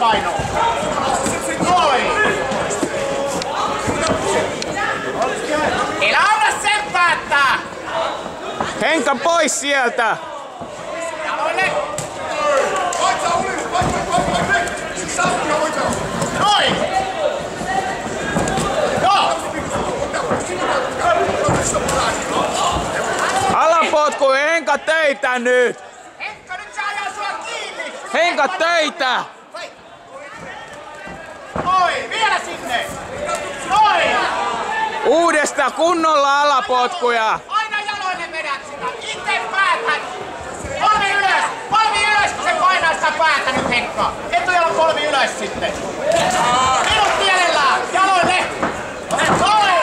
tasapaino. Noin. Anna sen päättää. Henka pois sieltä! Jaloille. Noin. Joo. Alapotku, Henka töitä nyt! Henkka, nyt saa ajaa sua kiinni. Henka töitä! Noin, vielä sinne. Noin. Uudesta kunnolla alapotkuja! Aina jaloille vedät sitä. Itse päätät. Polvi ylös. Polvi ylös, kun se painaa sitä päätä nyt, Henkka. Etujalla polvi ylös sitten. Minuutti jäljellä. Jaloille. Noin.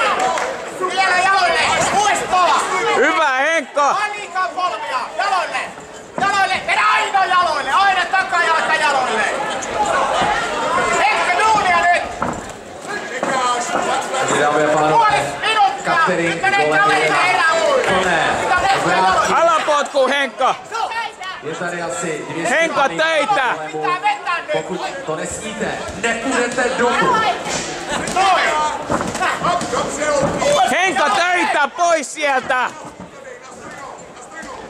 Vielä jaloille. Uistoa. Hyvä Henkka! Ai liikaa polvia. Jaloille. Jaloille. Vedä aina jaloille. Aina takajalka jaloille. Henkka duunia nyt. Dámy a pánové, Puoli minuuttia. Katterin Nyt ne kaverit volebě heidän uudelle. konné. Mitä ne Alapotku Henkka! Je tady asi 200 Henka, lidí teitä! Pokud to nepůjdete domů. Henka töitä pois sieltä!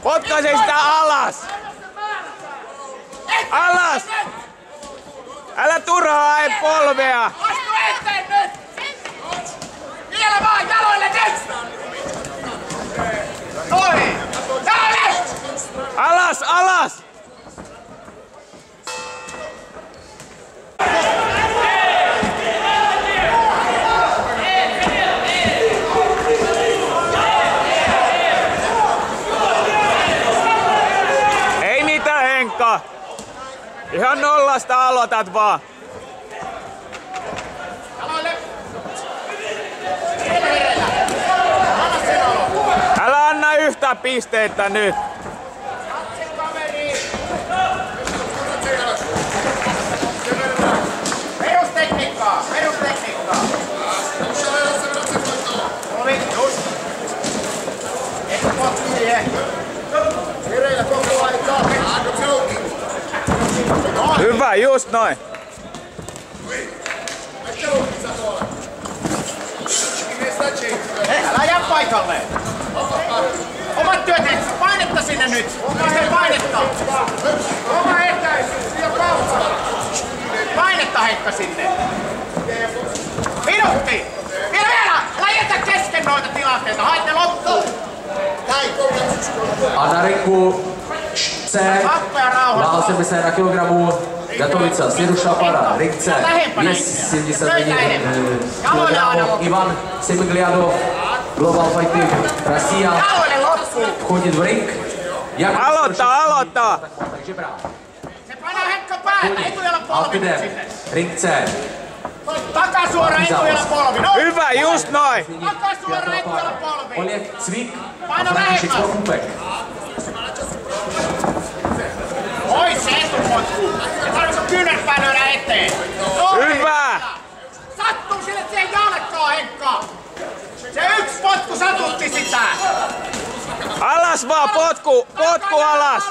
Potkaise sitä alas! Alas! Älä turhaa hae polvea! Astu eteen nyt! Vielä vaan jaloille nyt! Noin! Jaloille! Alas, alas! Ei niitä Henkka! Ihan nollasta aloitat vaan. Anna yhtä pisteitä nyt. Hyvä, just noin. Älä jää paikalle! Omat työt, painetta sinne nyt! Sinne painetta! Oma etäisyys ja kaupa! Painetta Heikka sinne! Minuutti! Vielä vielä! Älä jätä kesken noita tilanteita, haet ne loppuun! A na Rikce, váhal se na kilogramu, Gatovica, Siruša Para, Rikce, Věs 71, eh, Kilogramu, Ivan Simigliadov, Global Fighting, Rasia, vchodit v ring, jak... Alota, Alota! Takže brát. Altinen, Rikce, Takasuora etujalla polvi. No. Hyvä, just noin. Takasuora etujalla polvi. Olje Cvik, Paino lähemmäs. Sitä! Alas vaan, potku, potku alas!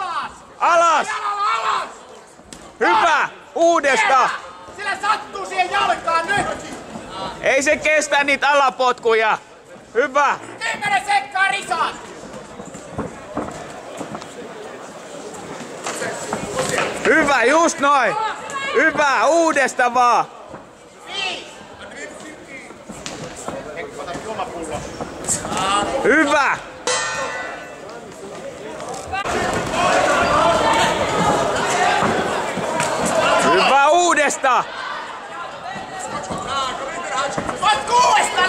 Alas! Hyvä! Uudesta! Sillä sattuu siihen jalkaan nyt! Ei se kestä niitä alapotkuja! Hyvä! Kymmenen sekkaa risaan! Hyvä, just noin! Hyvä, uudesta vaan! Viisi! Juomapullo. Hyvä! Hyvä uudesta!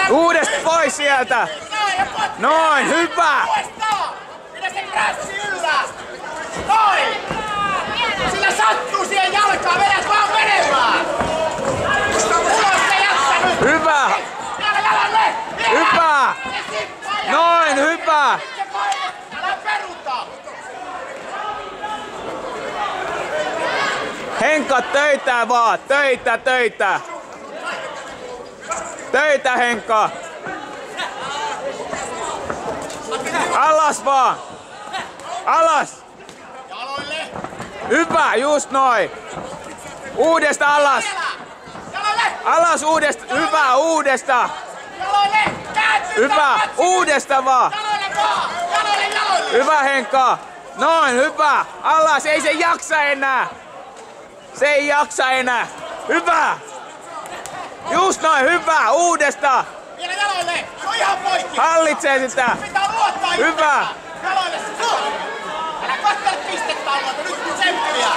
Uudesta pois sieltä! Noin, hyvä! Uudestaan! Pidä se prässi yllä! Noin! Sillä sattuu siihen jalkaan, vedät vaan menemään! Ulos se jättä nyt! Hyvä! Vielä jalalle! Vielä! Hyvä! Se sippaa ja- Noin, hyvä! Se paine! Älä peruta! Henkka, töitä vaan! Töitä, töitä! Töitä, Henkka! Alas vaan! Alas! Hyvä, just noin! Uudesta alas. Alas uudesta. Hyvä, uudesta. Hyvä, uudesta vaan. Hyvä Henkka. Noin, hyvä. Alas, ei se jaksa enää. Se ei jaksa enää. Hyvä. Just noin, hyvä. Uudesta. Vielä jaloille! Se on ihan poikki! Hallitsee sitä. Pitää luottaa Hyvä. Jaloille se on! Älä kattele pistetauloa, nyt tsemppiä!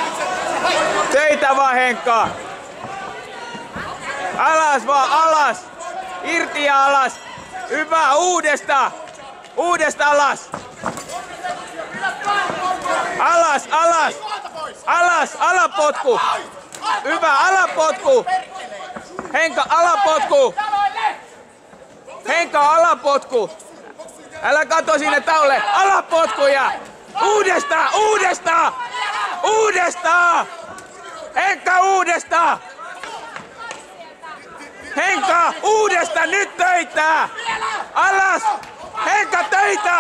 Töitä vaan Henkka. Alas vaan, alas. Irti ja alas. Hyvä, uudesta. Uudesta alas. Alas, alas. Alas, alapotku. Hyvä, alapotku. Henkka, alapotku. Henkka, alapotku. Älä kato sinne taule. Alapotkuja. Uudestaan, uudestaan. Uudestaan. Henkka, uudestaan. Henkka, uudesta nyt töitä. Alas. Henkka, töitä.